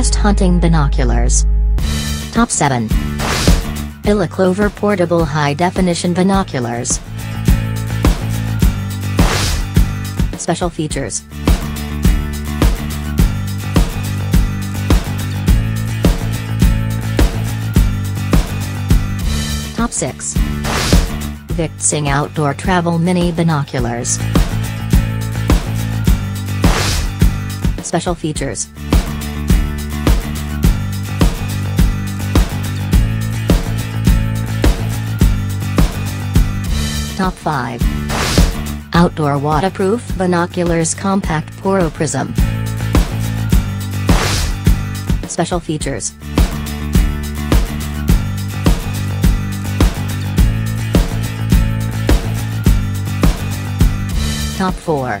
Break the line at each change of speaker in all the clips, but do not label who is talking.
Best hunting binoculars. Top 7. ELECLOVER Portable High Definition Binoculars. Special features. Top 6. VicTsing Outdoor Travel Mini Binoculars. Special features. Top 5. Outdoor Waterproof Binoculars Compact Porro Prism. Special features. Top 4.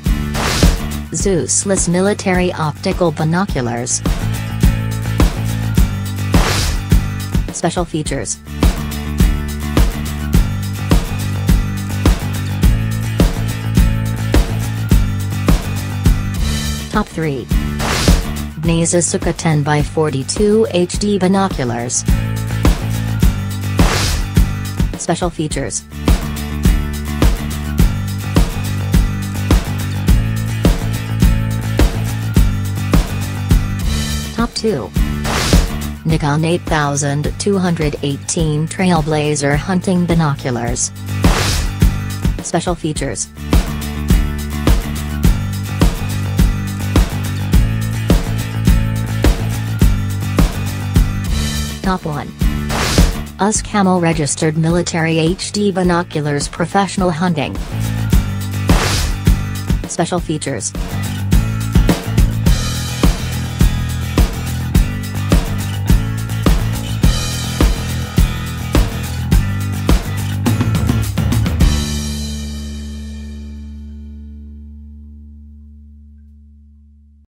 Zoostliss Military Optical Binoculars. Special features. Top 3. BNISE Asika 10x42 HD Binoculars. Special features. Top 2. Nikon 8218 Trailblazer Hunting Binoculars. Special features. Top 1. USCAMEL Registered Military HD Binoculars Professional Hunting. Special features.